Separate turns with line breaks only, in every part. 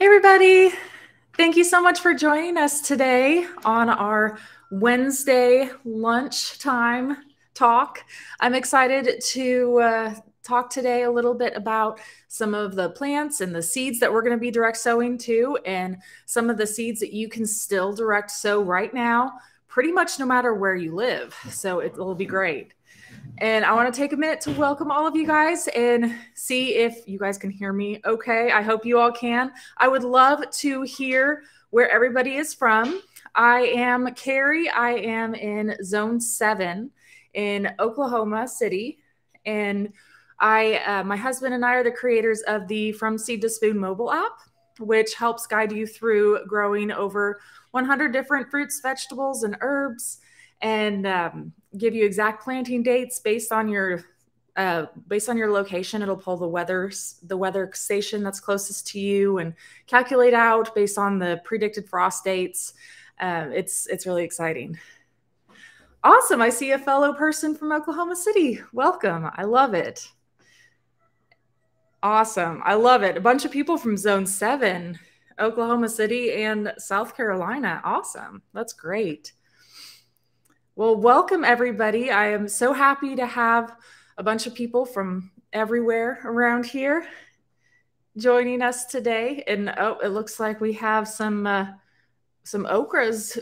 Hey, everybody. Thank you so much for joining us today on our Wednesday lunchtime talk. I'm excited to uh, talk today a little bit about some of the plants and the seeds that we're going to be direct sowing to, and some of the seeds that you can still direct sow right now, pretty much no matter where you live. So it will be great. And I want to take a minute to welcome all of you guys and see if you guys can hear me okay. I hope you all can. I would love to hear where everybody is from. I am Carrie. I am in zone seven in Oklahoma City. And I, uh, my husband and I are the creators of the From Seed to Spoon mobile app, which helps guide you through growing over 100 different fruits, vegetables, and herbs and um, give you exact planting dates based on your uh, based on your location. It'll pull the weather the weather station that's closest to you and calculate out based on the predicted frost dates. Um, it's it's really exciting. Awesome! I see a fellow person from Oklahoma City. Welcome. I love it. Awesome. I love it. A bunch of people from Zone 7, Oklahoma City, and South Carolina. Awesome. That's great. Well, welcome everybody. I am so happy to have a bunch of people from everywhere around here joining us today. And oh, it looks like we have some uh, some okras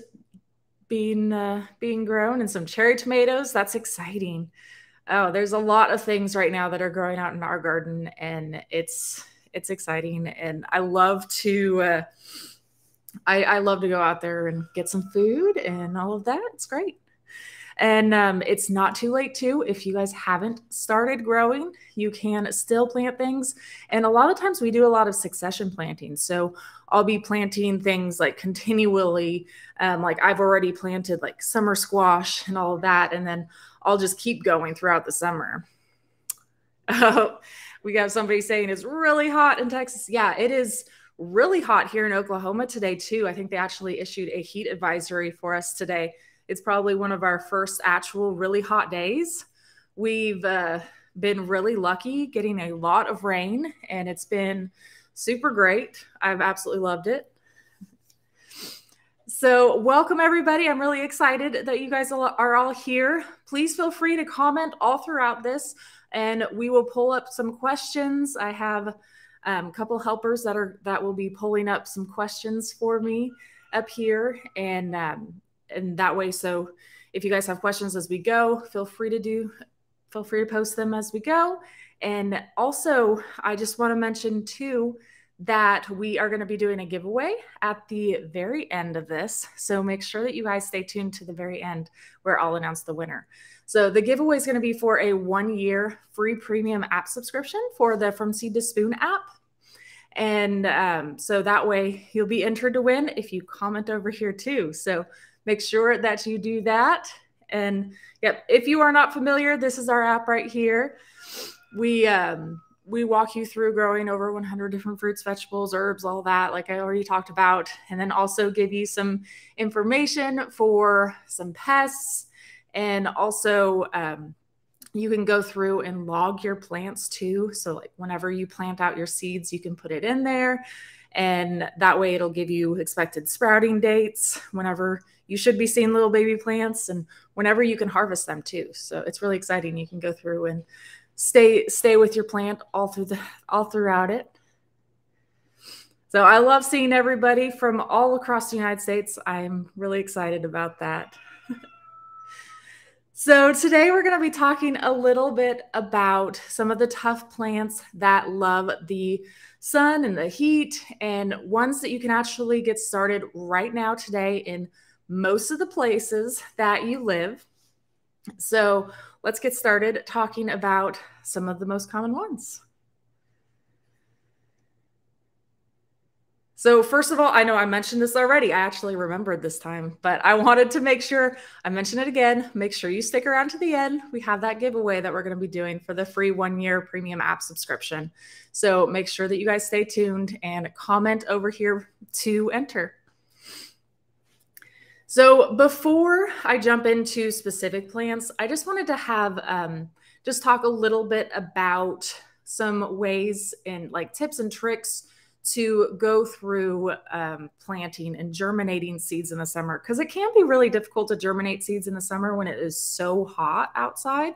being uh, being grown and some cherry tomatoes. That's exciting. Oh, there's a lot of things right now that are growing out in our garden, and it's it's exciting. And I love to. Uh, I, I love to go out there and get some food and all of that. It's great. And um, it's not too late, too. If you guys haven't started growing, you can still plant things. And a lot of times we do a lot of succession planting. So I'll be planting things like continually. Um, like I've already planted like summer squash and all of that. And then I'll just keep going throughout the summer. Oh, we got somebody saying it's really hot in Texas. Yeah, it is really hot here in Oklahoma today, too. I think they actually issued a heat advisory for us today. It's probably one of our first actual really hot days. We've uh, been really lucky getting a lot of rain, and it's been super great. I've absolutely loved it. So, welcome everybody. I'm really excited that you guys are all here. Please feel free to comment all throughout this, and we will pull up some questions. I have um, a couple helpers that are that will be pulling up some questions for me up here, and um, and that way so if you guys have questions as we go feel free to do feel free to post them as we go. And also i just want to mention too that we are going to be doing a giveaway at the very end of this. So make sure that you guys stay tuned to the very end where i'll announce the winner. So the giveaway is going to be for a one year free premium app subscription for the from seed to spoon app. And um, so that way you'll be entered to win if you comment over here too. So make sure that you do that. And yep, if you are not familiar, this is our app right here. We um, we walk you through growing over 100 different fruits, vegetables, herbs, all that, like I already talked about, and then also give you some information for some pests, and also um, you can go through and log your plants too. So like whenever you plant out your seeds, you can put it in there, and that way it'll give you expected sprouting dates whenever you should be seeing little baby plants and whenever you can harvest them too. So it's really exciting. You can go through and stay stay with your plant all through the all throughout it. So I love seeing everybody from all across the United States. I'm really excited about that. so today we're going to be talking a little bit about some of the tough plants that love the sun and the heat and ones that you can actually get started right now today in most of the places that you live. So let's get started talking about some of the most common ones. So, first of all, I know I mentioned this already. I actually remembered this time, but I wanted to make sure I mention it again. Make sure you stick around to the end. We have that giveaway that we're going to be doing for the free one year premium app subscription. So, make sure that you guys stay tuned and comment over here to enter. So before I jump into specific plants, I just wanted to have um, just talk a little bit about some ways and like tips and tricks to go through um, planting and germinating seeds in the summer because it can be really difficult to germinate seeds in the summer when it is so hot outside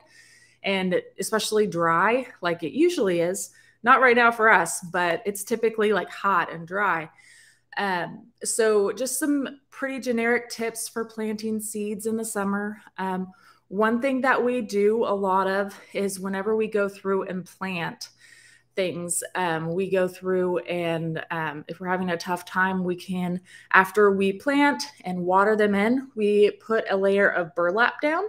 and especially dry like it usually is. Not right now for us, but it's typically like hot and dry. Um, so, just some pretty generic tips for planting seeds in the summer. Um, one thing that we do a lot of is whenever we go through and plant things, um, we go through and um, if we're having a tough time, we can, after we plant and water them in, we put a layer of burlap down.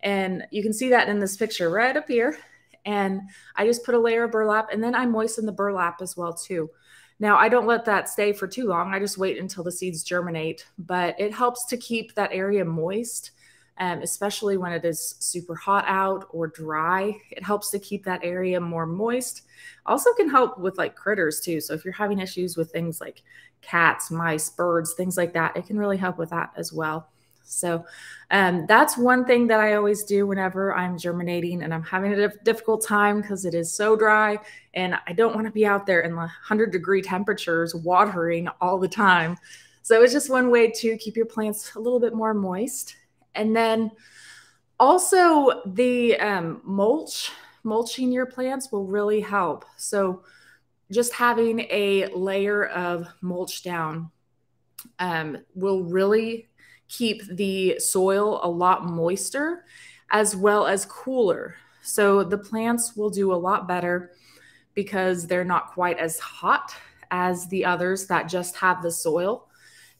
And you can see that in this picture right up here. And I just put a layer of burlap and then I moisten the burlap as well too. Now, I don't let that stay for too long. I just wait until the seeds germinate, but it helps to keep that area moist um, especially when it is super hot out or dry. It helps to keep that area more moist. Also, can help with like critters too. So, if you're having issues with things like cats, mice, birds, things like that, it can really help with that as well. So, um, that's one thing that I always do whenever I'm germinating and I'm having a difficult time because it is so dry and I don't want to be out there in the 100 degree temperatures watering all the time. So, it's just one way to keep your plants a little bit more moist and then also the um, mulch, mulching your plants will really help. So just having a layer of mulch down um, will really keep the soil a lot moister as well as cooler. So the plants will do a lot better because they're not quite as hot as the others that just have the soil.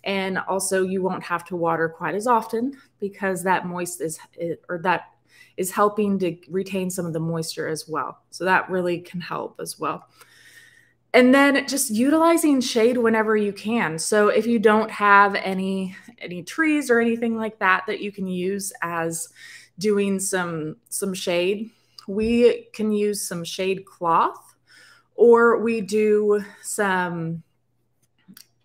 And also, you won't have to water quite as often because that moist is, or that is helping to retain some of the moisture as well. So that really can help as well. And then just utilizing shade whenever you can. So if you don't have any any trees or anything like that that you can use as doing some some shade, we can use some shade cloth or we do some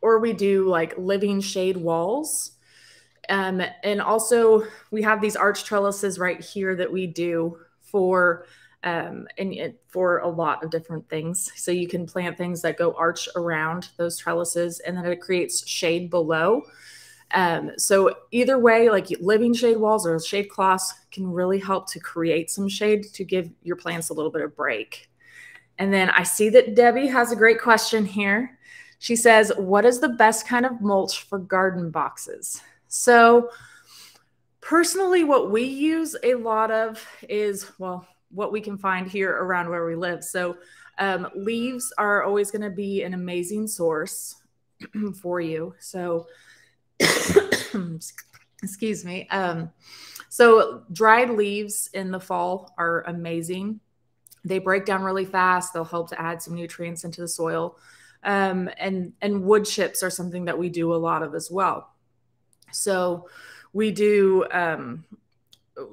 or we do like living shade walls. Um, and also we have these arch trellises right here that we do for um, and it, for a lot of different things. So you can plant things that go arch around those trellises and then it creates shade below. Um, so either way, like living shade walls or shade cloths can really help to create some shade to give your plants a little bit of break. And then I see that Debbie has a great question here. She says, What is the best kind of mulch for garden boxes? So, personally, what we use a lot of is, well, what we can find here around where we live. So, um, leaves are always going to be an amazing source for you. So, excuse me. Um, so, dried leaves in the fall are amazing. They break down really fast. They'll help to add some nutrients into the soil. Um, and and wood chips are something that we do a lot of as well. So we do um,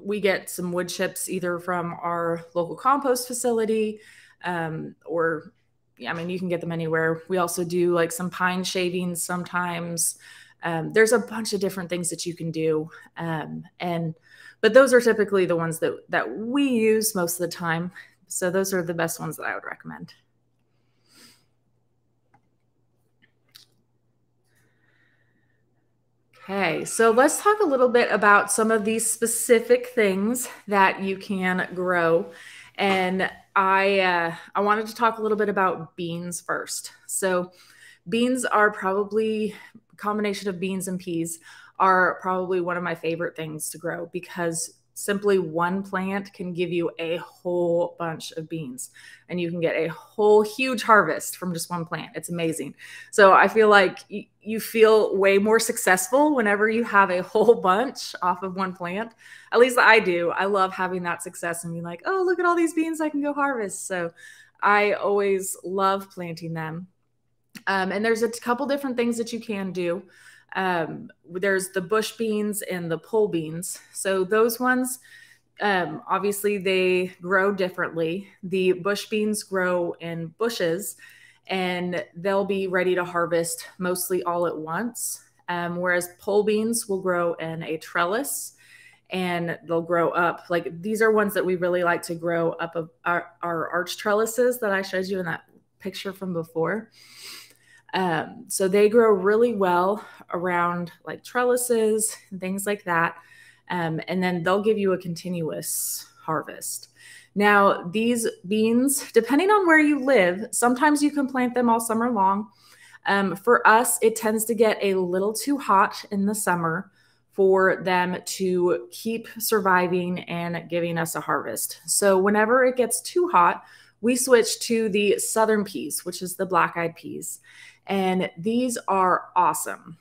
we get some wood chips either from our local compost facility um, or I mean you can get them anywhere. We also do like some pine shavings sometimes. Um, there's a bunch of different things that you can do, um, and but those are typically the ones that that we use most of the time. So those are the best ones that I would recommend. Okay, so let's talk a little bit about some of these specific things that you can grow. And I uh, I wanted to talk a little bit about beans first. So beans are probably combination of beans and peas are probably one of my favorite things to grow because simply one plant can give you a whole bunch of beans. And you can get a whole huge harvest from just one plant. It's amazing. So i feel like you feel way more successful whenever you have a whole bunch off of one plant. At least i do. I love having that success and being like oh look at all these beans i can go harvest. So i always love planting them. Um, and there's a couple different things that you can do um, there's the bush beans and the pole beans. So those ones, um, obviously, they grow differently. The bush beans grow in bushes and they'll be ready to harvest mostly all at once. Um, whereas pole beans will grow in a trellis and they'll grow up. Like these are ones that we really like to grow up of our, our arch trellises that I showed you in that picture from before. Um, so they grow really well around like trellises and things like that. Um, and then they'll give you a continuous harvest. Now, these beans, depending on where you live, sometimes you can plant them all summer long. Um, for us, it tends to get a little too hot in the summer for them to keep surviving and giving us a harvest. So, whenever it gets too hot, we switch to the southern peas, which is the black eyed peas. And these are awesome.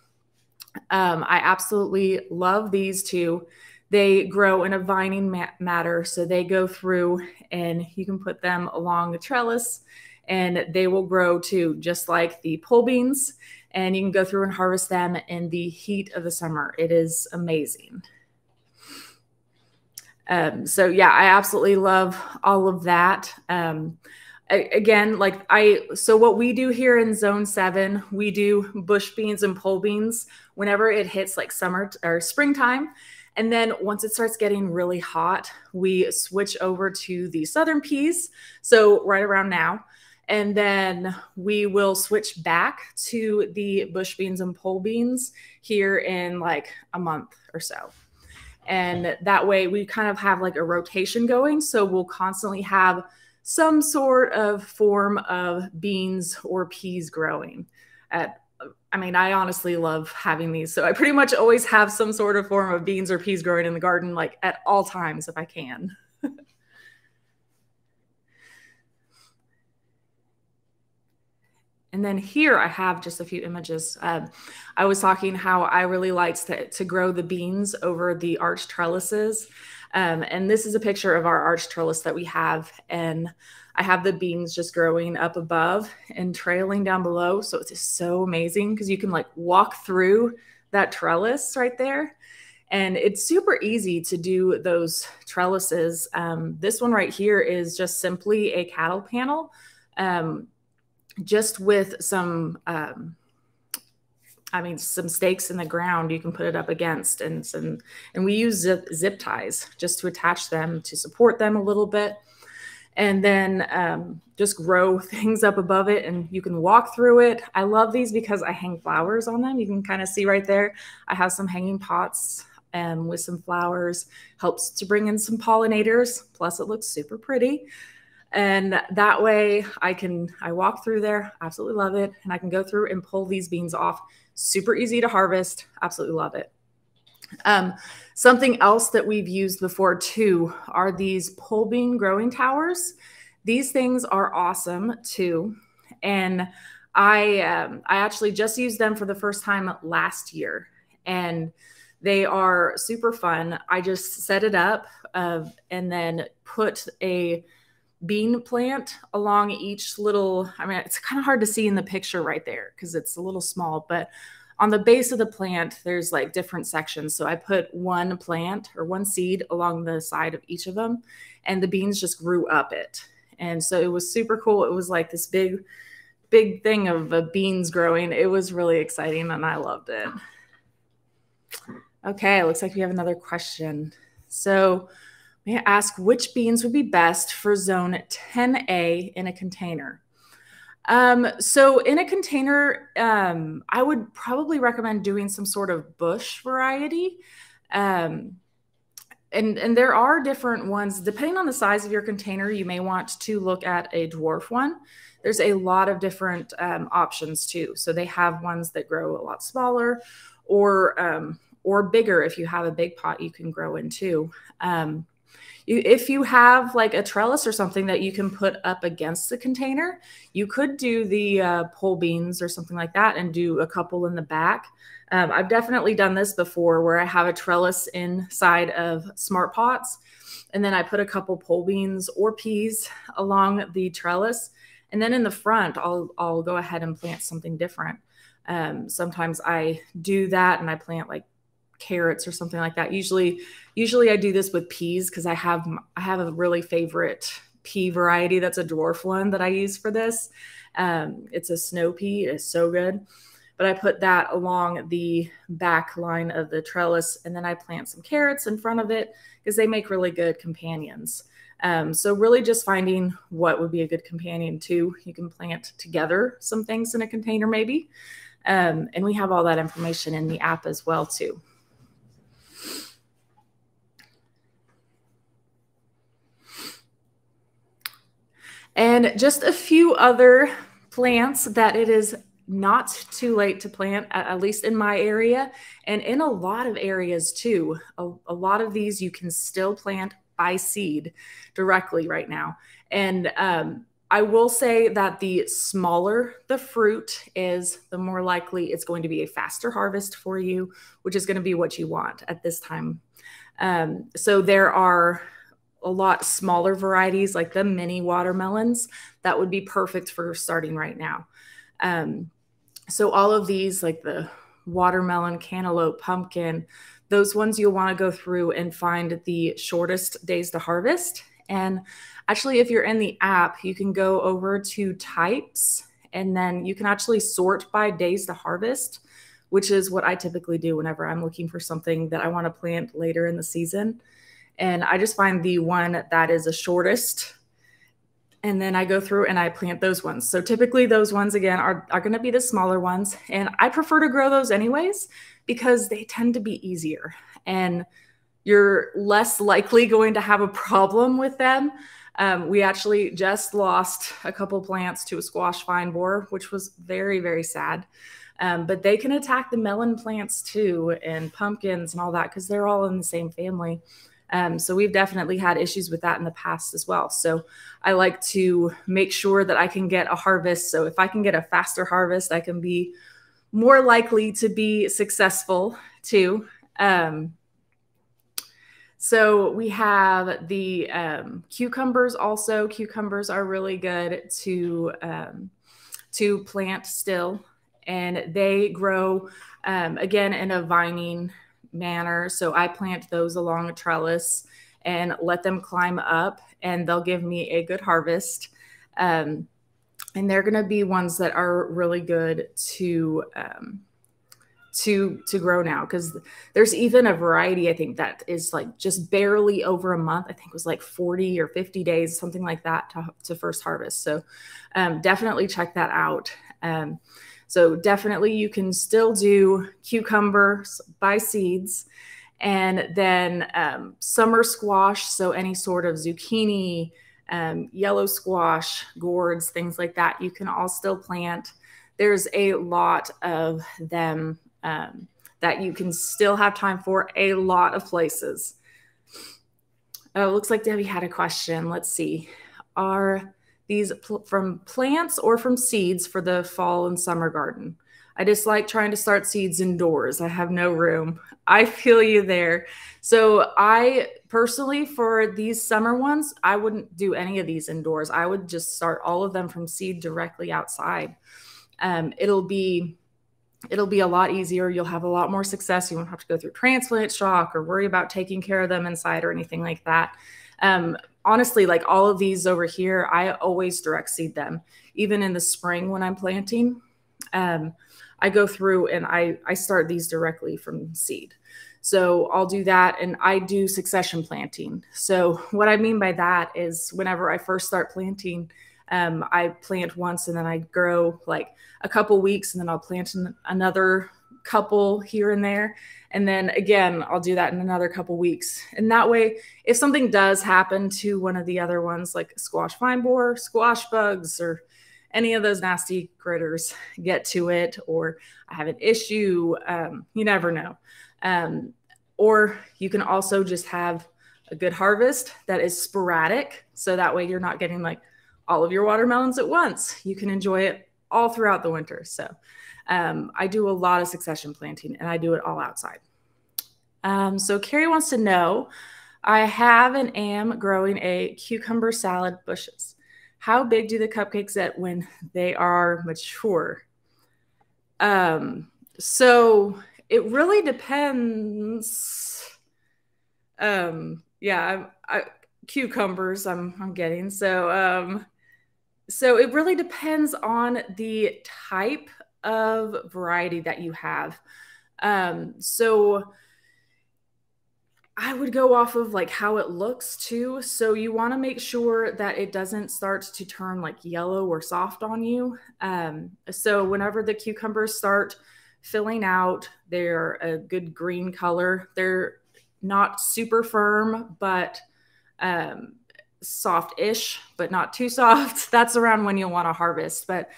Um, I absolutely love these two. They grow in a vining ma matter. So they go through and you can put them along the trellis and they will grow too, just like the pole beans. And you can go through and harvest them in the heat of the summer. It is amazing. Um, so yeah, I absolutely love all of that. Um, again, like I, so what we do here in zone seven, we do bush beans and pole beans whenever it hits like summer or springtime. And then once it starts getting really hot, we switch over to the southern peas. So right around now. And then we will switch back to the bush beans and pole beans here in like a month or so. And that way we kind of have like a rotation going. So we'll constantly have some sort of form of beans or peas growing at I mean, I honestly love having these. So I pretty much always have some sort of form of beans or peas growing in the garden, like at all times if I can. and then here I have just a few images. Um, I was talking how I really liked to, to grow the beans over the arch trellises. Um, and this is a picture of our arch trellis that we have. And I have the beans just growing up above and trailing down below. So it's just so amazing because you can like walk through that trellis right there. And it's super easy to do those trellises. Um, this one right here is just simply a cattle panel, um, just with some, um, I mean, some stakes in the ground you can put it up against, and some, and we use zip, zip ties just to attach them to support them a little bit and then um, just grow things up above it and you can walk through it. I love these because I hang flowers on them. You can kind of see right there. I have some hanging pots um, with some flowers, helps to bring in some pollinators. Plus it looks super pretty. And that way I can, I walk through there, absolutely love it. And I can go through and pull these beans off. Super easy to harvest. Absolutely love it. Um, something else that we've used before too are these pole bean growing towers. These things are awesome too. And I, um, I actually just used them for the first time last year and they are super fun. I just set it up uh, and then put a bean plant along each little, I mean, it's kind of hard to see in the picture right there because it's a little small, but on the base of the plant, there's like different sections. So I put one plant or one seed along the side of each of them, and the beans just grew up it. And so it was super cool. It was like this big, big thing of uh, beans growing. It was really exciting, and I loved it. Okay, looks like we have another question. So, I ask which beans would be best for zone 10A in a container? Um, so in a container, um, I would probably recommend doing some sort of bush variety. Um, and, and there are different ones, depending on the size of your container, you may want to look at a dwarf one. There's a lot of different um, options too. So they have ones that grow a lot smaller or, um, or bigger. If you have a big pot, you can grow in too. If you have like a trellis or something that you can put up against the container, you could do the uh, pole beans or something like that and do a couple in the back. Um, I've definitely done this before where I have a trellis inside of smart pots and then I put a couple pole beans or peas along the trellis. And then in the front, I'll, I'll go ahead and plant something different. Um, sometimes I do that and I plant like carrots or something like that. Usually, usually I do this with peas because I have I have a really favorite pea variety that's a dwarf one that I use for this. Um, it's a snow pea. It's so good. But I put that along the back line of the trellis, and then I plant some carrots in front of it because they make really good companions. Um, so really just finding what would be a good companion too. You can plant together some things in a container maybe. Um, and we have all that information in the app as well too. And just a few other plants that it is not too late to plant, at least in my area and in a lot of areas too. A, a, lot of these you can still plant by seed directly right now. And um, I will say that the smaller the fruit is, the more likely it's going to be a faster harvest for you, which is going to be what you want at this time. Um, so there are a lot smaller varieties like the mini watermelons that would be perfect for starting right now. Um, so all of these like the watermelon, cantaloupe, pumpkin, those ones you'll want to go through and find the shortest days to harvest. And actually, if you're in the app, you can go over to types and then you can actually sort by days to harvest, which is what I typically do whenever I'm looking for something that I want to plant later in the season. And I just find the one that is the shortest. And then I go through and I plant those ones. So typically those ones again are, are going to be the smaller ones. And I prefer to grow those anyways because they tend to be easier and you're less likely going to have a problem with them. Um, we actually just lost a couple plants to a squash vine borer, which was very, very sad. Um, but they can attack the melon plants too and pumpkins and all that because they're all in the same family. Um, so we've definitely had issues with that in the past as well. So I like to make sure that I can get a harvest. So if I can get a faster harvest, I can be more likely to be successful too. Um, so we have the um, cucumbers also. Cucumbers are really good to um, to plant still, and they grow um, again in a vining manner. So I plant those along a trellis and let them climb up, and they'll give me a good harvest. Um, and they're going to be ones that are really good to um, to to grow now because there's even a variety I think that is like just barely over a month. I think it was like 40 or 50 days, something like that to, to first harvest. So um, definitely check that out. Um, so definitely you can still do cucumbers by seeds and then um, summer squash. So any sort of zucchini, um, yellow squash, gourds, things like that, you can all still plant. There's a lot of them um, that you can still have time for a lot of places. Oh, looks like Debbie had a question. Let's see. Are these pl from plants or from seeds for the fall and summer garden? I dislike trying to start seeds indoors. I have no room. I feel you there. So I personally, for these summer ones, I wouldn't do any of these indoors. I would just start all of them from seed directly outside. Um, it'll be it'll be a lot easier. You'll have a lot more success. You won't have to go through transplant shock or worry about taking care of them inside or anything like that. Um, honestly, like all of these over here, I always direct seed them, even in the spring when I'm planting. Um, I go through and I, I start these directly from seed. So I'll do that and I do succession planting. So what I mean by that is whenever I first start planting, um, I plant once and then I grow like a couple weeks and then I'll plant another couple here and there. And then again, I'll do that in another couple weeks. And that way, if something does happen to one of the other ones, like squash vine borer, squash bugs, or any of those nasty critters get to it, or I have an issue, um, you never know. Um, or you can also just have a good harvest that is sporadic. So that way you're not getting like all of your watermelons at once. You can enjoy it all throughout the winter. So um, I do a lot of succession planting and I do it all outside. Um, so Carrie wants to know, I have and am growing a cucumber salad bushes. How big do the cupcakes get when they are mature? Um, so it really depends. Um, yeah, I, I, cucumbers I'm, I'm getting. So, um, so it really depends on the type of variety that you have. Um, so I would go off of like how it looks too. So you want to make sure that it doesn't start to turn like yellow or soft on you. Um, so whenever the cucumbers start filling out, they're a good green color. They're not super firm, but um, soft-ish, but not too soft. That's around when you'll want to harvest. But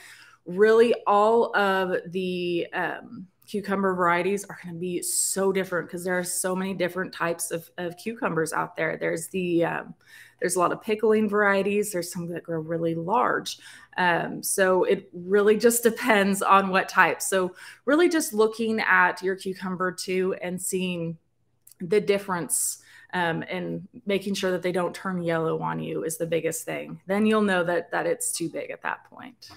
really, all of the um, cucumber varieties are going to be so different because there are so many different types of, of cucumbers out there. There's the um, there's a lot of pickling varieties. There's some that grow really large. Um, so it really just depends on what type. So really just looking at your cucumber too and seeing the difference um, and making sure that they don't turn yellow on you is the biggest thing. Then you'll know that that it's too big at that point.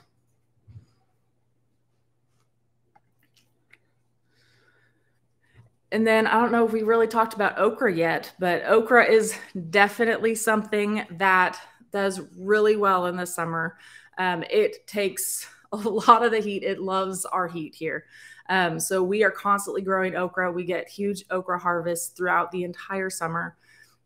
And then I don't know if we really talked about okra yet, but okra is definitely something that does really well in the summer. Um, it takes a lot of the heat. It loves our heat here. Um, so we are constantly growing okra. We get huge okra harvests throughout the entire summer.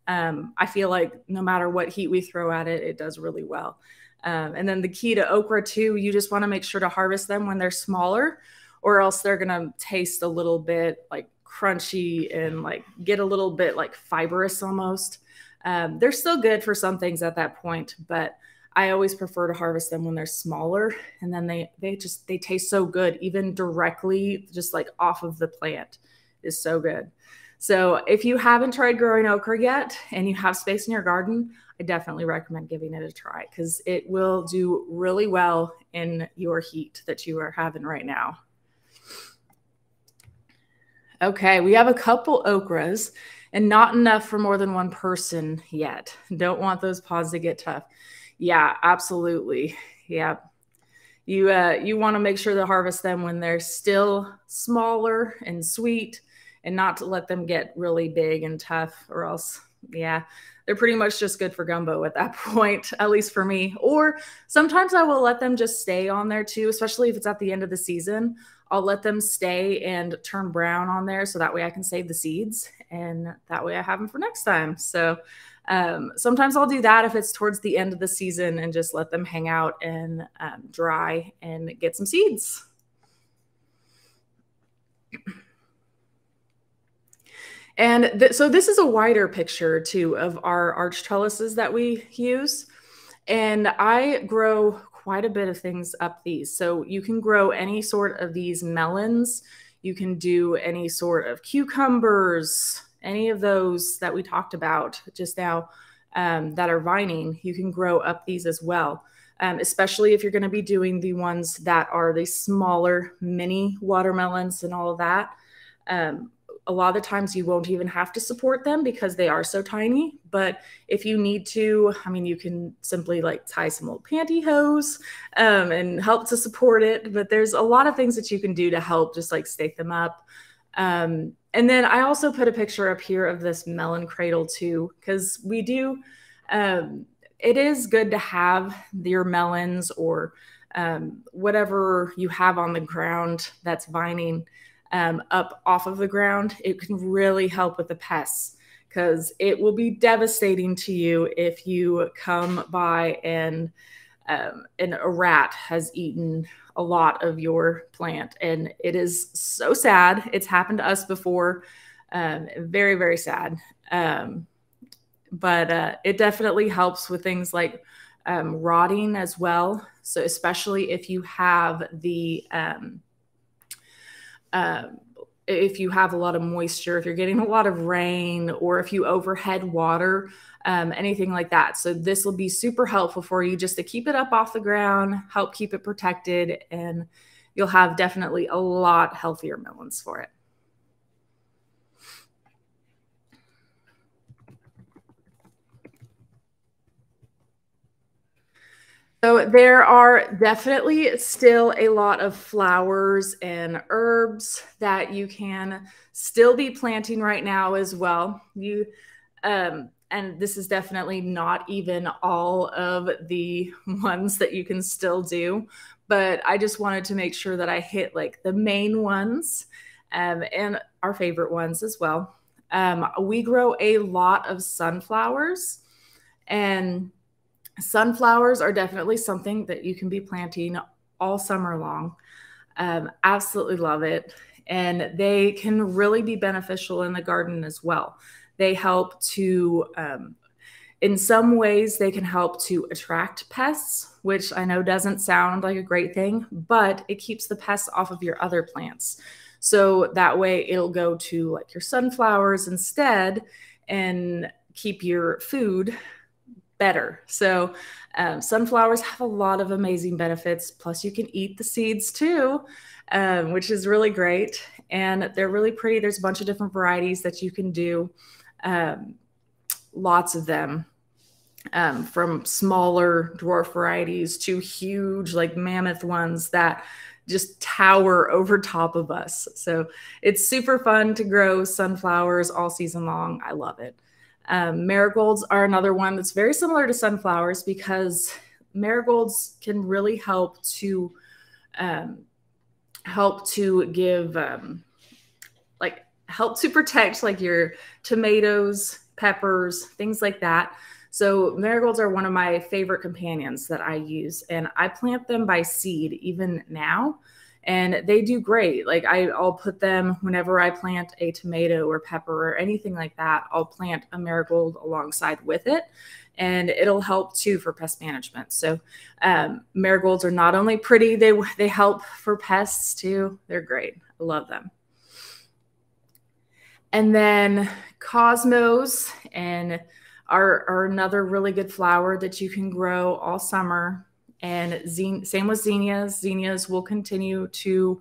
Um, I feel like no matter what heat we throw at it, it does really well. Um, and then the key to okra too, you just want to make sure to harvest them when they're smaller, or else they're gonna taste a little bit like crunchy and like get a little bit like fibrous almost. Um, they're still good for some things at that point, but I always prefer to harvest them when they're smaller and then they they just they taste so good even directly just like off of the plant is so good. So if you haven't tried growing okra yet and you have space in your garden, I definitely recommend giving it a try because it will do really well in your heat that you are having right now. Okay, we have a couple okras and not enough for more than one person yet. Don't want those pods to get tough. Yeah, absolutely. Yeah. You uh you want to make sure to harvest them when they're still smaller and sweet and not to let them get really big and tough or else yeah, they're pretty much just good for gumbo at that point, at least for me. Or sometimes I will let them just stay on there too, especially if it's at the end of the season. I'll let them stay and turn brown on there so that way I can save the seeds and that way I have them for next time. So um, sometimes I'll do that if it's towards the end of the season and just let them hang out and um, dry and get some seeds. And th so this is a wider picture too of our arch trellises that we use. And I grow quite a bit of things up these. So you can grow any sort of these melons. You can do any sort of cucumbers, any of those that we talked about just now um, that are vining. You can grow up these as well. Um, especially if you're going to be doing the ones that are the smaller mini watermelons and all of that. Um, a lot of the times you won't even have to support them because they are so tiny. But if you need to, I mean, you can simply like tie some old pantyhose um, and help to support it. But there's a lot of things that you can do to help just like stake them up. Um, and then I also put a picture up here of this melon cradle too, because we do, um, it is good to have your melons or um, whatever you have on the ground that's vining um, up off of the ground, it can really help with the pests because it will be devastating to you if you come by and um, and a rat has eaten a lot of your plant. And it is so sad. It's happened to us before. Um, very very sad. Um, but uh, it definitely helps with things like um, rotting as well. So especially if you have the um, if you have a lot of moisture, if you're getting a lot of rain, or if you overhead water, um, anything like that. So this will be super helpful for you just to keep it up off the ground, help keep it protected, and you'll have definitely a lot healthier melons for it. So there are definitely still a lot of flowers and herbs that you can still be planting right now as well. You um, and this is definitely not even all of the ones that you can still do, but I just wanted to make sure that I hit like the main ones um, and our favorite ones as well. Um, we grow a lot of sunflowers, and sunflowers are definitely something that you can be planting all summer long. Um, absolutely love it. And they can really be beneficial in the garden as well. They help to, um, in some ways, they can help to attract pests, which I know doesn't sound like a great thing, but it keeps the pests off of your other plants. So that way it'll go to like your sunflowers instead and keep your food better. So um, sunflowers have a lot of amazing benefits. Plus, you can eat the seeds too, um, which is really great. And they're really pretty. There's a bunch of different varieties that you can do, um, lots of them. Um, from smaller dwarf varieties to huge, like mammoth ones that just tower over top of us. So it's super fun to grow sunflowers all season long. I love it. Um, marigolds are another one that's very similar to sunflowers because marigolds can really help to um, help to give um, like help to protect like your tomatoes, peppers, things like that. So marigolds are one of my favorite companions that I use, and I plant them by seed even now and they do great. Like I, I'll put them whenever I plant a tomato or pepper or anything like that. I'll plant a marigold alongside with it, and it'll help too for pest management. So um, marigolds are not only pretty; they they help for pests too. They're great. I love them. And then cosmos and are, are another really good flower that you can grow all summer and same with zinnias. Zinnias will continue to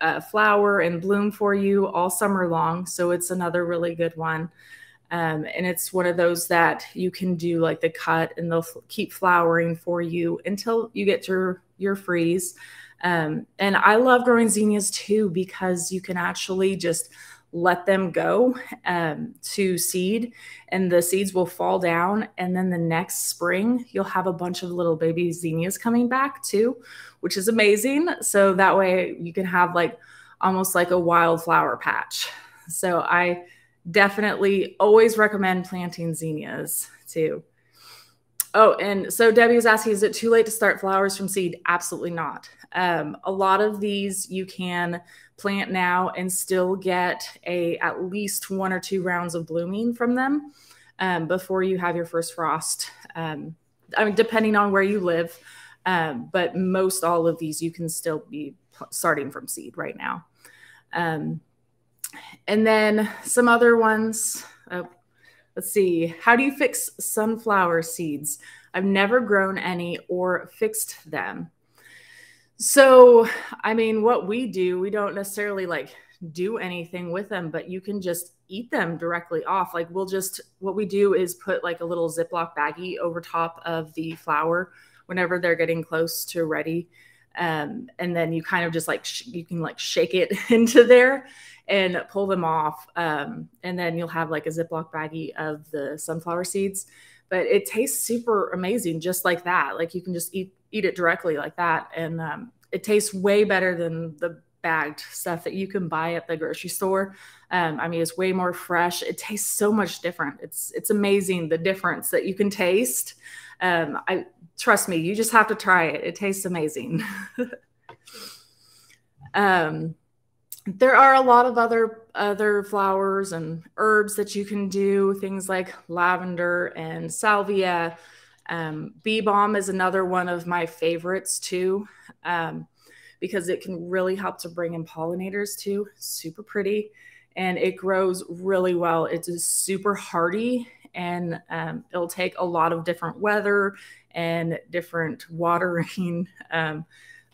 uh, flower and bloom for you all summer long. So it's another really good one. Um, and it's one of those that you can do like the cut and they'll keep flowering for you until you get your your freeze. Um, and I love growing zinnias too because you can actually just let them go um, to seed and the seeds will fall down. And then the next spring you'll have a bunch of little baby zinnias coming back too which is amazing. So that way you can have like almost like a wildflower patch. So i definitely always recommend planting zinnias too. Oh and so debbie was asking is it too late to start flowers from seed? Absolutely not. Um, a lot of these you can plant now and still get a at least one or two rounds of blooming from them um, before you have your first frost. Um, I mean, depending on where you live, um, but most all of these you can still be starting from seed right now. Um, and then some other ones. Uh, let's see. How do you fix sunflower seeds? I've never grown any or fixed them. So, I mean, what we do, we don't necessarily like do anything with them, but you can just eat them directly off. Like, we'll just, what we do is put like a little Ziploc baggie over top of the flower whenever they're getting close to ready. Um, and then you kind of just like, you can like shake it into there and pull them off. Um, and then you'll have like a Ziploc baggie of the sunflower seeds. But it tastes super amazing just like that. Like, you can just eat eat it directly like that. And um, it tastes way better than the bagged stuff that you can buy at the grocery store. Um, I mean, it's way more fresh. It tastes so much different. It's it's amazing the difference that you can taste. Um, I trust me, you just have to try it. It tastes amazing. um, there are a lot of other other flowers and herbs that you can do. Things like lavender and salvia um, bee balm is another one of my favorites too, um, because it can really help to bring in pollinators too. Super pretty, and it grows really well. It's super hardy, and um, it'll take a lot of different weather and different watering, um,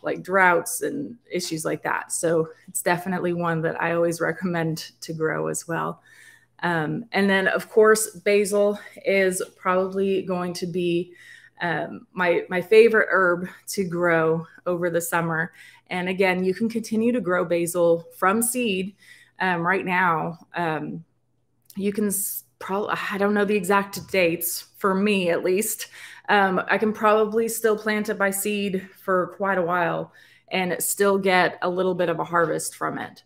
like droughts and issues like that. So it's definitely one that I always recommend to grow as well. Um, and then, of course, basil is probably going to be um, my my favorite herb to grow over the summer. And again, you can continue to grow basil from seed um, right now. Um, you can probably I don't know the exact dates for me at least. Um, I can probably still plant it by seed for quite a while and still get a little bit of a harvest from it.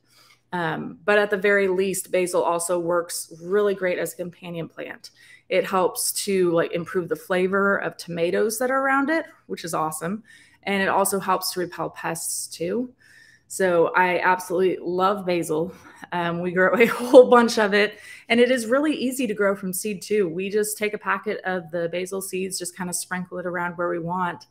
Um, but at the very least, basil also works really great as a companion plant. It helps to like improve the flavor of tomatoes that are around it, which is awesome. And it also helps to repel pests too. So I absolutely love basil. Um, we grow a whole bunch of it, and it is really easy to grow from seed too. We just take a packet of the basil seeds, just kind of sprinkle it around where we want.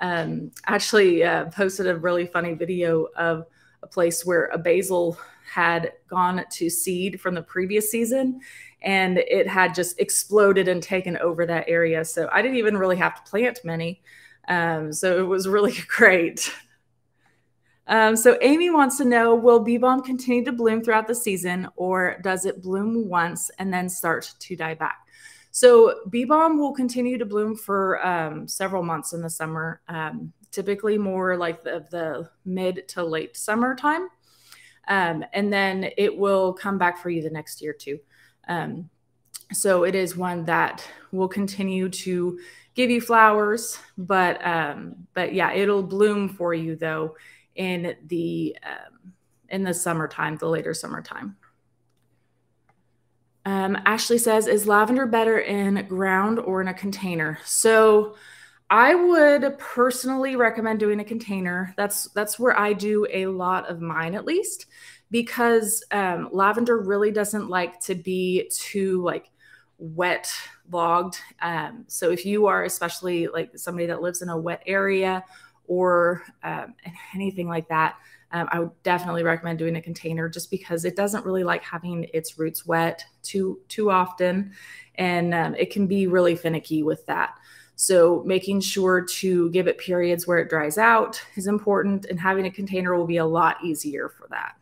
Um, actually, uh, posted a really funny video of a place where a basil had gone to seed from the previous season and it had just exploded and taken over that area. So I didn't even really have to plant many. Um, so it was really great. Um, so Amy wants to know, will bee balm continue to bloom throughout the season or does it bloom once and then start to die back? So bee balm will continue to bloom for um, several months in the summer, um, typically more like the, the, mid to late summertime. Um, and then it will come back for you the next year too. Um, so it is one that will continue to give you flowers, but um, but yeah, it'll bloom for you though in the um, in the summertime, the later summertime. Um, Ashley says, "Is lavender better in ground or in a container?" So, I would personally recommend doing a container. That's that's where I do a lot of mine, at least, because um, lavender really doesn't like to be too like wet logged. Um, so if you are especially like somebody that lives in a wet area or um, anything like that, um, I would definitely recommend doing a container just because it doesn't really like having its roots wet too too often, and um, it can be really finicky with that. So making sure to give it periods where it dries out is important, and having a container will be a lot easier for that.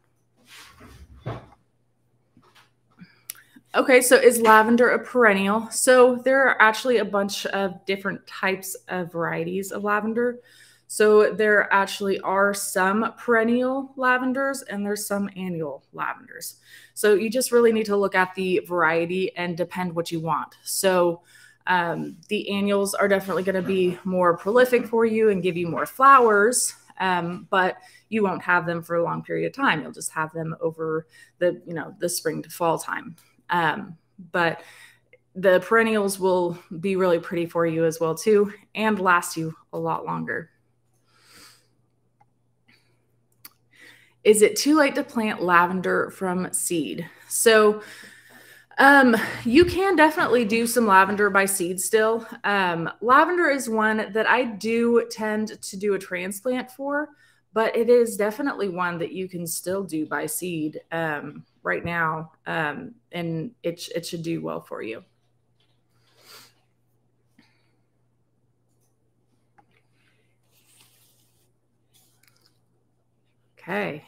Okay, so is lavender a perennial? So there are actually a bunch of different types of varieties of lavender. So there actually are some perennial lavenders and there's some annual lavenders. So you just really need to look at the variety and depend what you want. So um, the annuals are definitely going to be more prolific for you and give you more flowers, um, but you won't have them for a long period of time. You'll just have them over the you know the spring to fall time. Um, but the perennials will be really pretty for you as well too and last you a lot longer. Is it too late to plant lavender from seed? So um, you can definitely do some lavender by seed still. Um, lavender is one that I do tend to do a transplant for, but it is definitely one that you can still do by seed um, right now, um, and it, it should do well for you. Okay.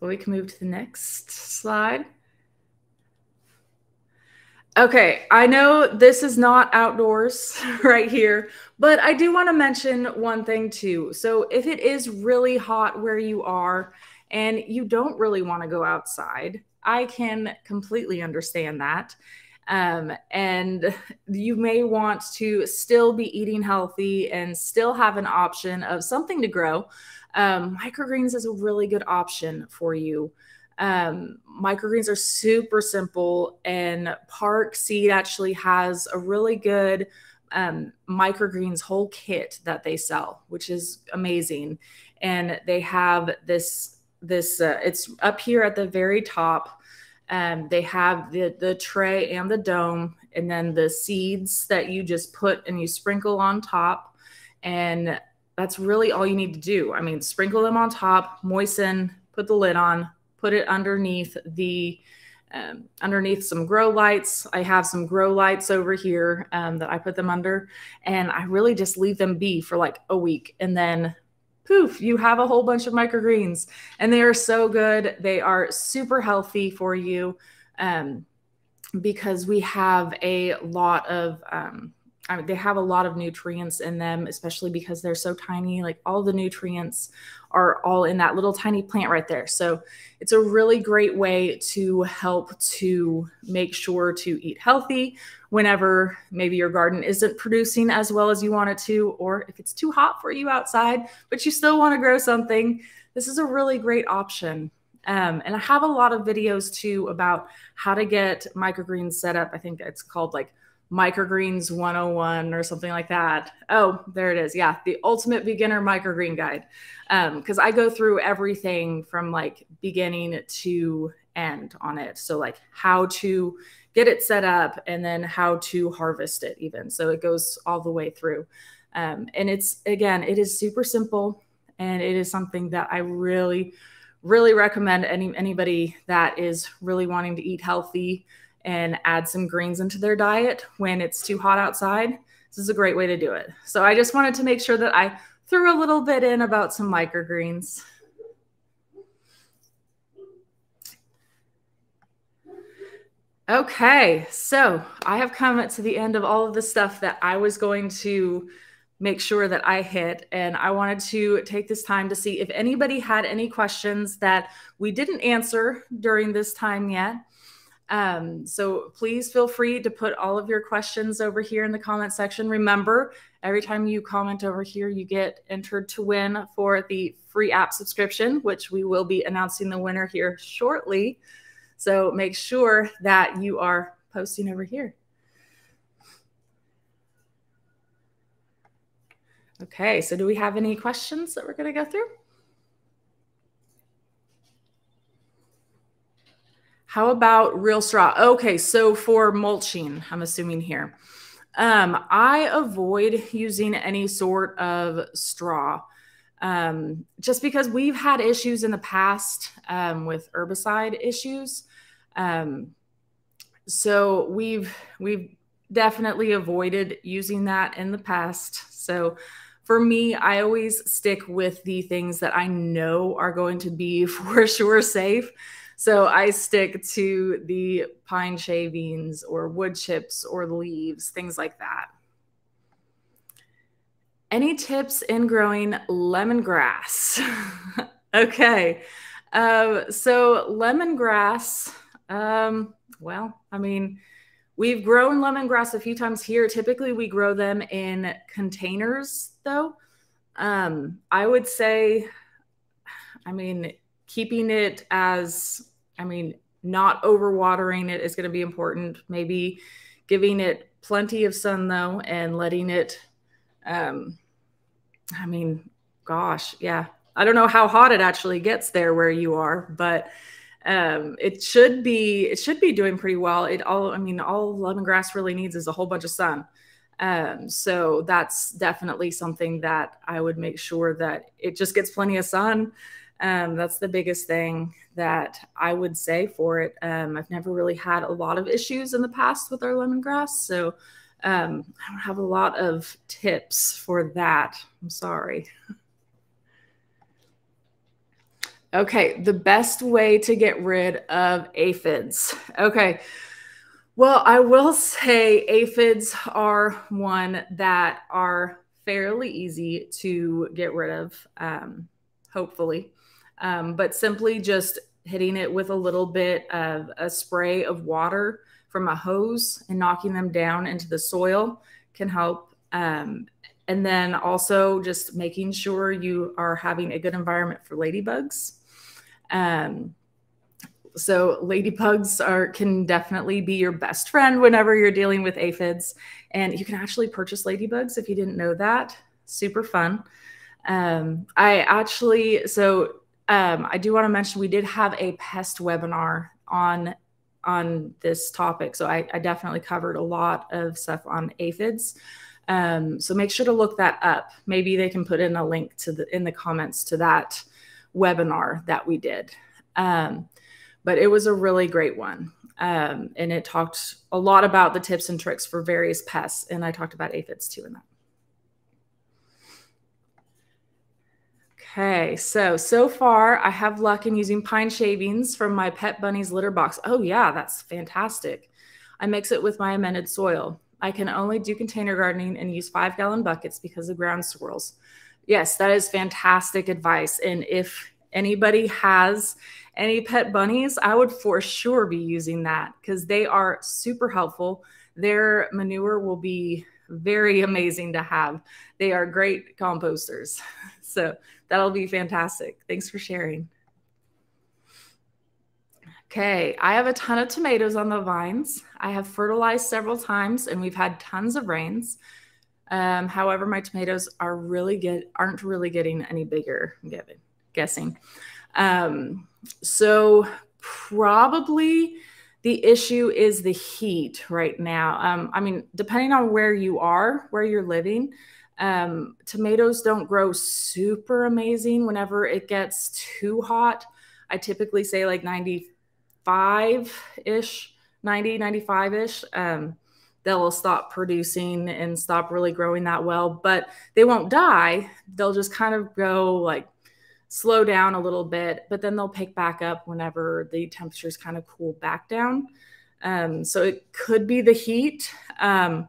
Well, we can move to the next slide. Okay, I know this is not outdoors right here, but I do want to mention one thing too. So, if it is really hot where you are and you don't really want to go outside, I can completely understand that. Um, and you may want to still be eating healthy and still have an option of something to grow um, microgreens is a really good option for you. Um, microgreens are super simple, and Park Seed actually has a really good um, microgreens whole kit that they sell, which is amazing. And they have this this uh, it's up here at the very top. Um, they have the the tray and the dome, and then the seeds that you just put and you sprinkle on top. And that's really all you need to do. I mean, sprinkle them on top, moisten, put the lid on, put it underneath the um, underneath some grow lights. I have some grow lights over here um, that I put them under, and I really just leave them be for like a week, and then poof, you have a whole bunch of microgreens, and they are so good. They are super healthy for you um, because we have a lot of um, I mean, they have a lot of nutrients in them, especially because they're so tiny. Like all the nutrients are all in that little tiny plant right there. So it's a really great way to help to make sure to eat healthy whenever maybe your garden isn't producing as well as you want it to, or if it's too hot for you outside, but you still want to grow something. This is a really great option. Um, and I have a lot of videos too about how to get microgreens set up. I think it's called like microgreens 101 or something like that. Oh, there it is. Yeah, the ultimate beginner microgreen guide. Because um, I go through everything from like beginning to end on it. So, like how to get it set up and then how to harvest it, even. So, it goes all the way through. Um, and it's again, it is super simple and it is something that I really, really recommend any anybody that is really wanting to eat healthy and add some greens into their diet when it's too hot outside. This is a great way to do it. So I just wanted to make sure that I threw a little bit in about some microgreens. Okay, so I have come to the end of all of the stuff that I was going to make sure that I hit. And I wanted to take this time to see if anybody had any questions that we didn't answer during this time yet. Um, so please feel free to put all of your questions over here in the comment section. Remember, every time you comment over here, you get entered to win for the free app subscription, which we will be announcing the winner here shortly. So make sure that you are posting over here. Okay, so do we have any questions that we're going to go through? How about real straw? Okay, so for mulching, I'm assuming here. Um, I avoid using any sort of straw um, just because we've had issues in the past um, with herbicide issues. Um, so we've we've definitely avoided using that in the past. So for me, I always stick with the things that I know are going to be for sure safe. So I stick to the pine shavings or wood chips or leaves, things like that. Any tips in growing lemongrass? okay. Uh, so lemongrass, um, well, I mean, we've grown lemongrass a few times here. Typically, we grow them in containers, though. Um, I would say, I mean, keeping it as, I mean, not overwatering it is going to be important. Maybe giving it plenty of sun though, and letting it, um, I mean, gosh, yeah. I don't know how hot it actually gets there where you are, but um, it should be it should be doing pretty well. It all I mean, all lemongrass really needs is a whole bunch of sun. Um, so that's definitely something that I would make sure that it just gets plenty of sun. Um, that's the biggest thing that I would say for it. Um, I've never really had a lot of issues in the past with our lemongrass, so um, I don't have a lot of tips for that. I'm sorry. Okay, the best way to get rid of aphids. Okay, well, I will say aphids are one that are fairly easy to get rid of, um, hopefully um, but simply just hitting it with a little bit of a spray of water from a hose and knocking them down into the soil can help. Um, and then also just making sure you are having a good environment for ladybugs. Um, so ladybugs are can definitely be your best friend whenever you're dealing with aphids, and you can actually purchase ladybugs if you didn't know that. Super fun. Um, I actually so um, I do want to mention we did have a pest webinar on on this topic, so I, I definitely covered a lot of stuff on aphids. Um, so make sure to look that up. Maybe they can put in a link to the in the comments to that webinar that we did. Um, but it was a really great one. Um, and it talked a lot about the tips and tricks for various pests. And I talked about aphids too in that. Okay, so so far I have luck in using pine shavings from my pet bunny's litter box. Oh yeah, that's fantastic. I mix it with my amended soil. I can only do container gardening and use five gallon buckets because of ground squirrels. Yes, that is fantastic advice. And if anybody has any pet bunnies, I would for sure be using that because they are super helpful. Their manure will be very amazing to have. They are great composters. So that'll be fantastic. Thanks for sharing. Okay, I have a ton of tomatoes on the vines. I have fertilized several times and we've had tons of rains. Um, however, my tomatoes are really get aren't really getting any bigger, I'm guessing. Um, so probably the issue is the heat right now. Um, I mean, depending on where you are, where you're living, um, tomatoes don't grow super amazing whenever it gets too hot. I typically say like 95 ish, 90, 95 ish, um, they'll stop producing and stop really growing that well. But they won't die. They'll just kind of go like slow down a little bit, but then they'll pick back up whenever the temperatures kind of cool back down. Um, so it could be the heat. Um,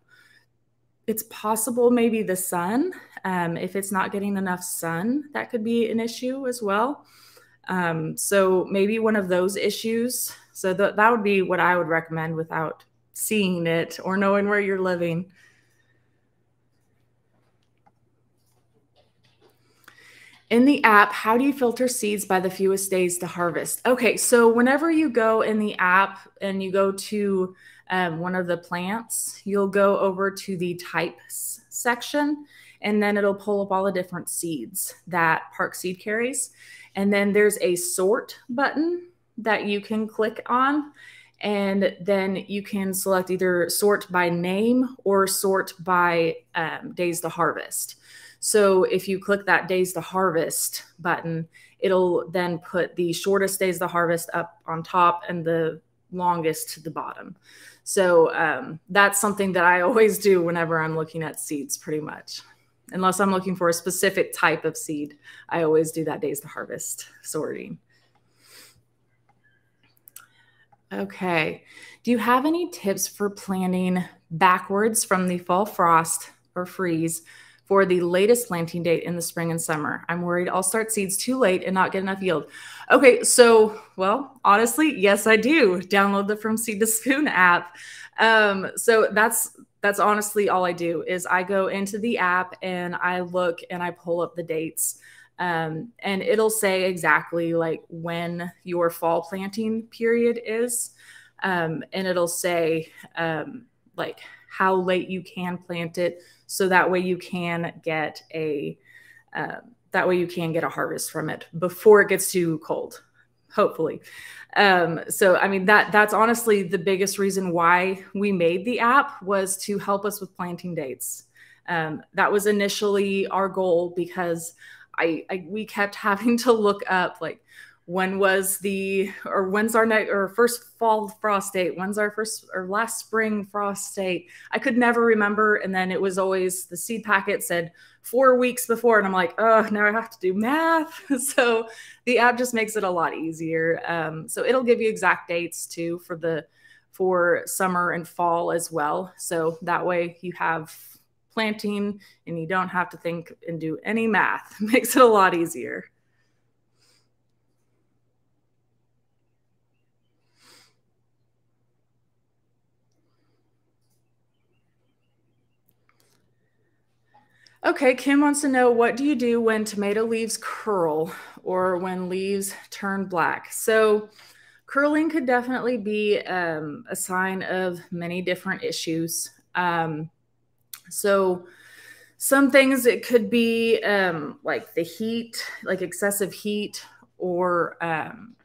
it's possible maybe the sun. Um, if it's not getting enough sun, that could be an issue as well. Um, so maybe one of those issues. So th- that would be what I would recommend without seeing it or knowing where you're living. In the app, how do you filter seeds by the fewest days to harvest? Okay, so whenever you go in the app and you go to um, one of the plants, you'll go over to the types section and then it'll pull up all the different seeds that Park Seed carries. And then there's a sort button that you can click on. And then you can select either sort by name or sort by um, days to harvest. So if you click that days to harvest button, it'll then put the shortest days to harvest up on top and the longest to the bottom. So um, that's something that I always do whenever I'm looking at seeds, pretty much unless I'm looking for a specific type of seed. I always do that days to harvest sorting. Okay. Do you have any tips for planting backwards from the fall frost or freeze for the latest planting date in the spring and summer? I'm worried I'll start seeds too late and not get enough yield. Okay. So, well, honestly, yes, I do. Download the From Seed to Spoon app. Um, so that's that's honestly all I do is I go into the app and I look and I pull up the dates. Um, and it'll say exactly like when your fall planting period is. Um, and it'll say um, like how late you can plant it. So that way you can get a, uh, that way you can get a harvest from it before it gets too cold, hopefully. Um, so I mean that that's honestly the biggest reason why we made the app was to help us with planting dates. Um, that was initially our goal because I, I we kept having to look up like when was the or when's our night or first fall frost date? When's our first or last spring frost date? I could never remember and then it was always the seed packet said four weeks before and i'm like oh now i have to do math. So the app just makes it a lot easier. Um, so it'll give you exact dates too for the for summer and fall as well. So that way you have planting and you don't have to think and do any math. Makes it a lot easier Okay, Kim wants to know what do you do when tomato leaves curl or when leaves turn black? So, curling could definitely be um, a sign of many different issues. Um, so, some things it could be um, like the heat, like excessive heat, or um,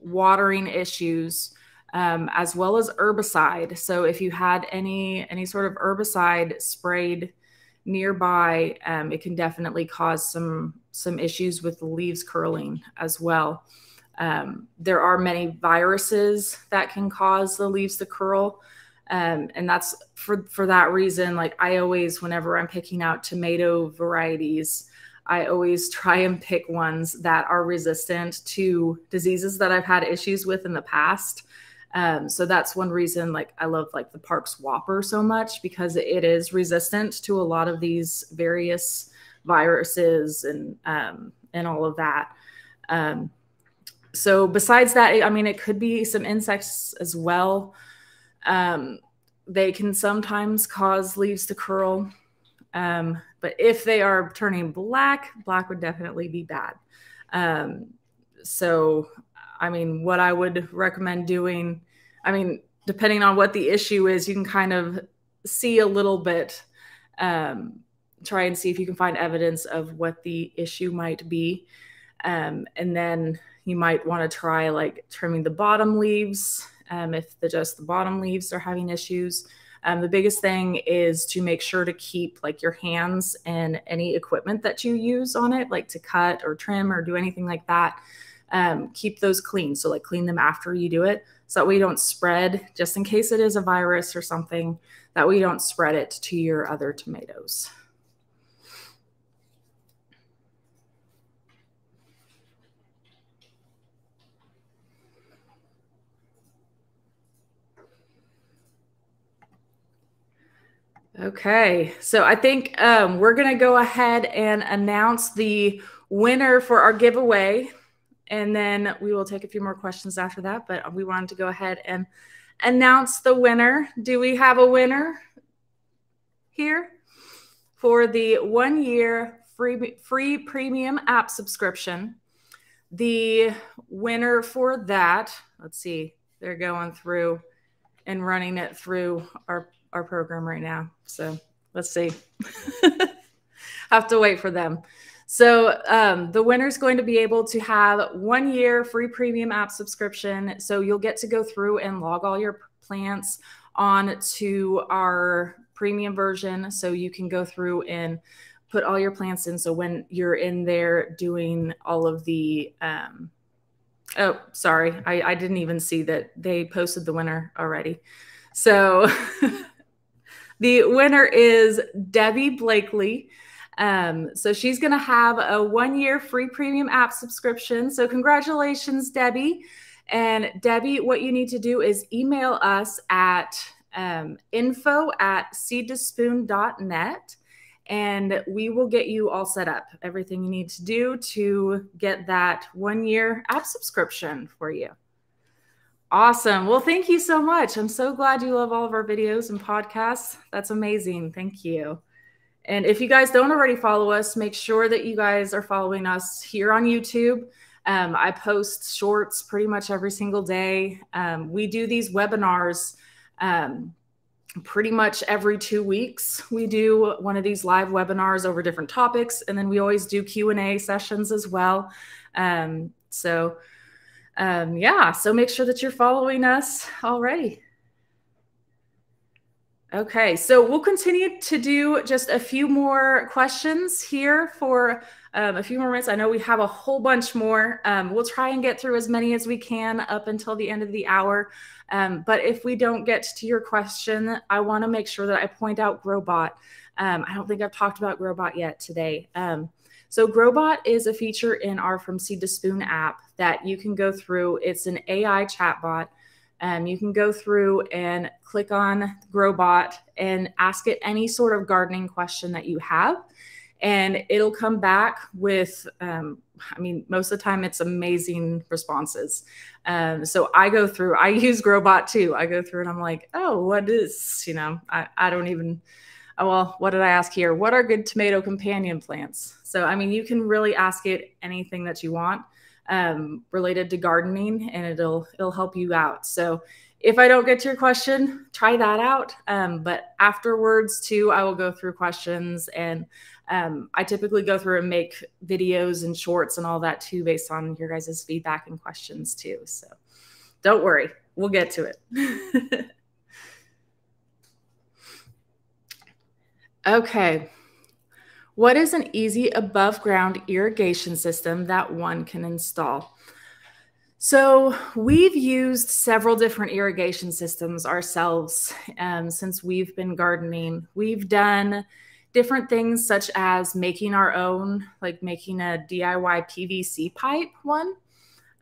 watering issues. Um, as well as herbicide. So if you had any any sort of herbicide sprayed nearby, um, it can definitely cause some some issues with the leaves curling as well. Um, there are many viruses that can cause the leaves to curl. Um, and that's for, for that reason, like I always, whenever I'm picking out tomato varieties, I always try and pick ones that are resistant to diseases that I've had issues with in the past. Um, so that's one reason like I love like the Parks Whopper so much because it is resistant to a lot of these various viruses and um, and all of that. Um, so besides that, I mean, it could be some insects as well. Um, they can sometimes cause leaves to curl. Um, but if they are turning black, black would definitely be bad. Um, so I mean, what I would recommend doing, I mean, depending on what the issue is, you can kind of see a little bit, um, try and see if you can find evidence of what the issue might be. Um, and then you might want to try like trimming the bottom leaves um, if the just the bottom leaves are having issues. Um, the biggest thing is to make sure to keep like your hands and any equipment that you use on it, like to cut or trim or do anything like that. Um, keep those clean. So like clean them after you do it, so that we don't spread, just in case it is a virus or something, that we don't spread it to your other tomatoes. Okay, so I think um, we're going to go ahead and announce the winner for our giveaway. And then we will take a few more questions after that. But we wanted to go ahead and announce the winner. Do we have a winner here for the one year free, free premium app subscription? The winner for that, let's see, they're going through and running it through our our program right now. So let's see. have to wait for them. So um, the winner is going to be able to have one year free premium app subscription. So you'll get to go through and log all your plants on to our premium version. So you can go through and put all your plants in. So when you're in there doing all of the, um, oh, sorry, I, I didn't even see that they posted the winner already. So The winner is Debbie Blakely. Um, so she's going to have a one year free premium app subscription. So, congratulations, Debbie. And Debbie, what you need to do is email us at um, info at seedtospoon.net and we will get you all set up. Everything you need to do to get that one year app subscription for you. Awesome. Well, thank you so much. I'm so glad you love all of our videos and podcasts. That's amazing. Thank you. And if you guys don't already follow us, make sure that you guys are following us here on YouTube. Um, I post shorts pretty much every single day. Um, we do these webinars um, pretty much every two weeks. We do one of these live webinars over different topics, and then we always do Q and A sessions as well. Um, so um, yeah, so make sure that you're following us already. Okay, so we'll continue to do just a few more questions here for um, a few more minutes. I know we have a whole bunch more. Um, we'll try and get through as many as we can up until the end of the hour. Um, but if we don't get to your question, I want to make sure that I point out Growbot. Um, I don't think I've talked about Growbot yet today. Um, so Growbot is a feature in our From Seed to Spoon app that you can go through. It's an AI chatbot. Um, you can go through and click on Growbot and ask it any sort of gardening question that you have. And it'll come back with, um, I mean, most of the time it's amazing responses. Um, so I go through, I use Growbot too. I go through and I'm like, oh, what is, you know, I, I don't even, oh, well, what did I ask here? What are good tomato companion plants? So, I mean, you can really ask it anything that you want um, related to gardening, and it'll it'll help you out. So, if I don't get to your question, try that out. Um, but afterwards, too, I will go through questions, and um, I typically go through and make videos and shorts and all that too, based on your guys' feedback and questions too. So, don't worry, we'll get to it. okay. What is an easy above ground irrigation system that one can install? So, we've used several different irrigation systems ourselves um, since we've been gardening. We've done different things such as making our own, like making a DIY PVC pipe one.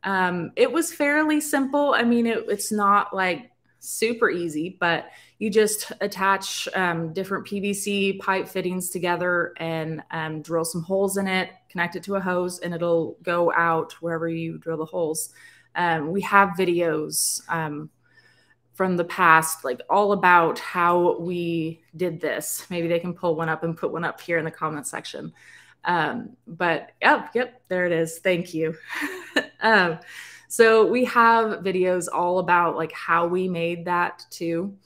Um, it was fairly simple. I mean, it, it's not like super easy, but you just attach um, different PVC pipe fittings together and um, drill some holes in it, connect it to a hose, and it'll go out wherever you drill the holes. Um, we have videos um, from the past, like all about how we did this. Maybe they can pull one up and put one up here in the comment section. Um, but yep, yep, there it is. Thank you. So we have videos all about like how we made that too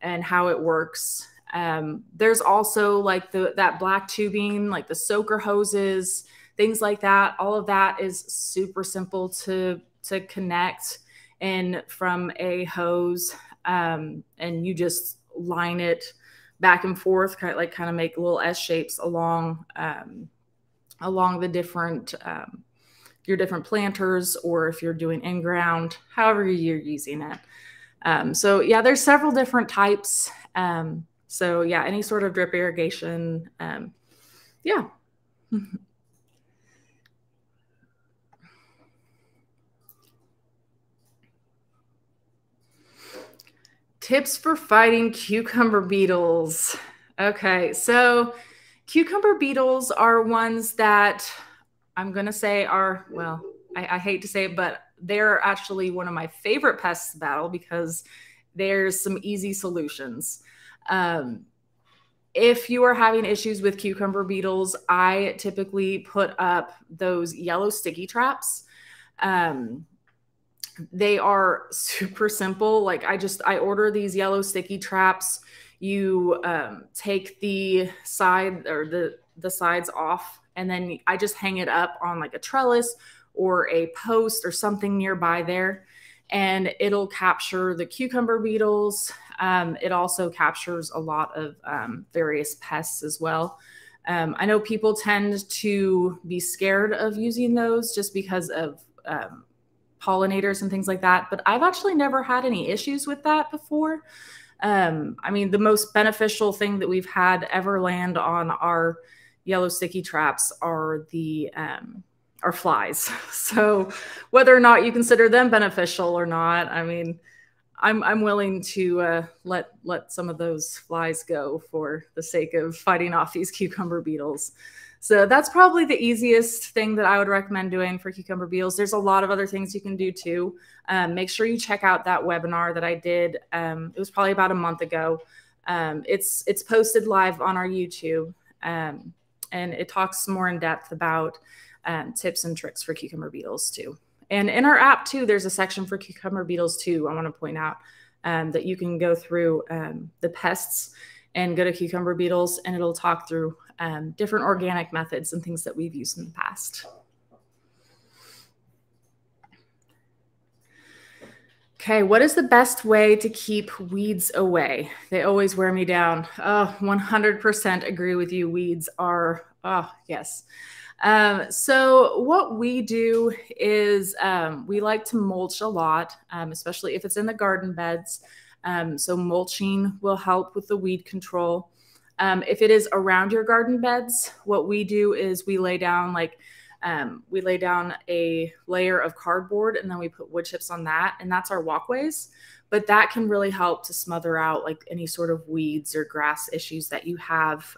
and how it works. Um, there's also like the that black tubing, like the soaker hoses, things like that. All of that is super simple to to connect in from a hose, um, and you just line it back and forth, kind of like kind of make little S shapes along um, along the different um, your different planters, or if you're doing in ground, however you're using it. Um, so yeah, there's several different types. Um, so yeah, any sort of drip irrigation. Um, yeah. Tips for fighting cucumber beetles. Okay, so cucumber beetles are ones that I'm going to say are, well, I, I, hate to say it, but they're actually one of my favorite pests to battle because there's some easy solutions. Um, if you are having issues with cucumber beetles, I typically put up those yellow sticky traps. Um, they are super simple. Like I just, I order these yellow sticky traps. You um, take the side or the, the sides off and then I just hang it up on like a trellis or a post or something nearby there and it'll capture the cucumber beetles. Um, it also captures a lot of um, various pests as well. Um, I know people tend to be scared of using those just because of um, pollinators and things like that, but I've actually never had any issues with that before. Um, I mean, the most beneficial thing that we've had ever land on our yellow sticky traps are the um, are flies. So whether or not you consider them beneficial or not, I mean, I'm I'm willing to uh, let let some of those flies go for the sake of fighting off these cucumber beetles. So that's probably the easiest thing that I would recommend doing for cucumber beetles. There's a lot of other things you can do too. Um, make sure you check out that webinar that I did. Um, it was probably about a month ago. Um, it's it's posted live on our YouTube, um, and it talks more in depth about um, tips and tricks for cucumber beetles too. And in our app too, there's a section for cucumber beetles too. I want to point out um, that you can go through um, the pests and go to cucumber beetles, and it'll talk through um, different organic methods and things that we've used in the past. Okay, what is the best way to keep weeds away? They always wear me down. Oh, 100% agree with you. Weeds are, oh, yes. Um, so what we do is um, we like to mulch a lot, um, especially if it's in the garden beds. Um, so mulching will help with the weed control. Um, if it is around your garden beds, what we do is we lay down like um, we lay down a layer of cardboard and then we put wood chips on that, and that's our walkways. But that can really help to smother out like any sort of weeds or grass issues that you have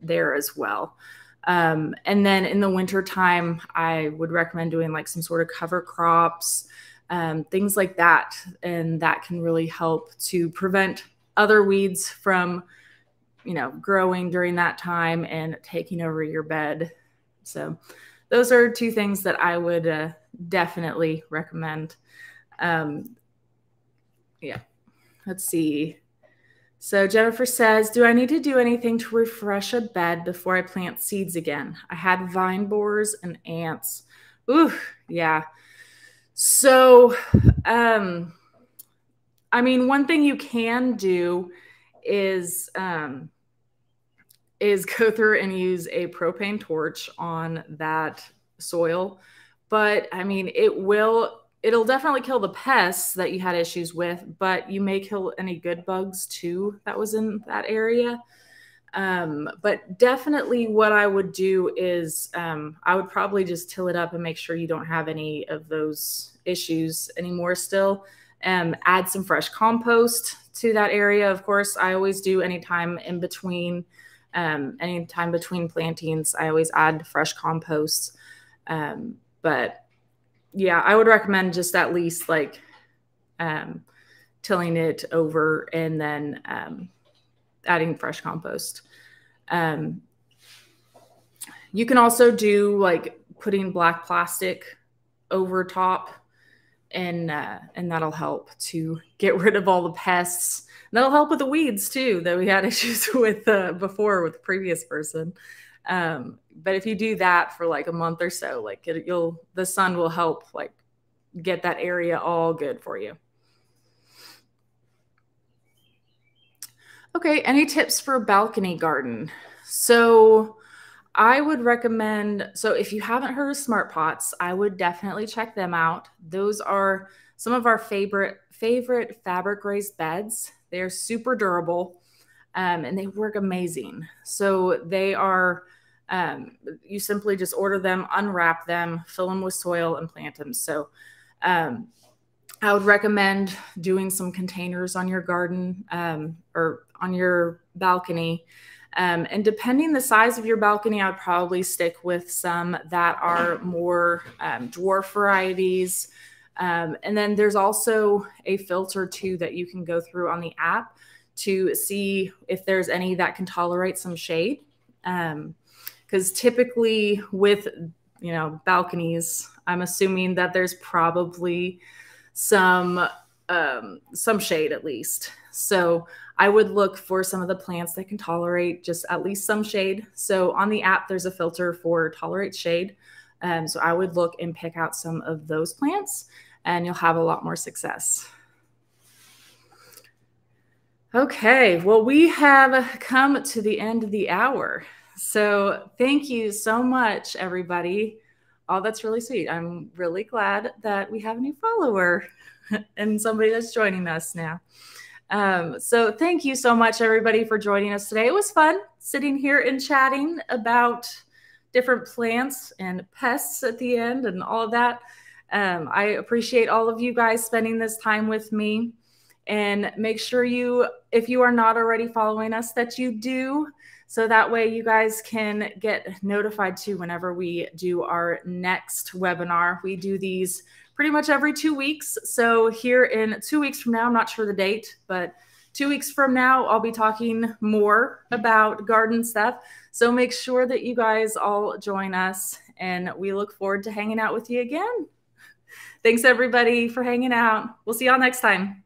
there as well. Um, and then in the wintertime, I would recommend doing like some sort of cover crops, um, things like that. And that can really help to prevent other weeds from, you know, growing during that time and taking over your bed. So those are two things that I would uh, definitely recommend. Um, yeah, let's see. So Jennifer says, Do I need to do anything to refresh a bed before I plant seeds again? I had vine borers and ants. Ooh, yeah. So, um, I mean, one thing you can do is um, is go through and use a propane torch on that soil. But I mean, it will it'll definitely kill the pests that you had issues with, but you may kill any good bugs too that was in that area. Um, but definitely what I would do is um, I would probably just till it up and make sure you don't have any of those issues anymore still. Um, add some fresh compost to that area. Of course, I always do anytime in between, um, anytime between plantings, I always add fresh compost. Um, but yeah, I would recommend just at least like um, tilling it over and then um, adding fresh compost. Um, you can also do like putting black plastic over top and uh, and that'll help to get rid of all the pests. That'll help with the weeds too that we had issues with uh, before with the previous person. Um, but if you do that for like a month or so, like it, you'll the sun will help like get that area all good for you. Okay, any tips for a balcony garden? So I would recommend so if you haven't heard of Smart Pots, I would definitely check them out. Those are some of our favorite favorite fabric raised beds. They're super durable um, and they work amazing. So they are um, you simply just order them, unwrap them, fill them with soil, and plant them. So um, I would recommend doing some containers on your garden um, or on your balcony. Um, and depending the size of your balcony, I would probably stick with some that are more um, dwarf varieties. Um, and then there's also a filter too that you can go through on the app to see if there's any that can tolerate some shade. Because um, typically with you know balconies, I'm assuming that there's probably some um, some shade at least. So I would look for some of the plants that can tolerate just at least some shade. So on the app, there's a filter for tolerate shade. Um, so I would look and pick out some of those plants and you'll have a lot more success. Okay, well, we have come to the end of the hour. So thank you so much, everybody. Oh, that's really sweet. I'm really glad that we have a new follower and somebody that's joining us now. Um, so thank you so much, everybody, for joining us today. It was fun sitting here and chatting about different plants and pests at the end and all of that. Um, I appreciate all of you guys spending this time with me. And make sure you, if you are not already following us, that you do. So that way you guys can get notified too whenever we do our next webinar. We do these pretty much every two weeks. So here in two weeks from now, I'm not sure the date, but two weeks from now, I'll be talking more about garden stuff. So make sure that you guys all join us and we look forward to hanging out with you again. Thanks everybody for hanging out. We'll see y'all next time.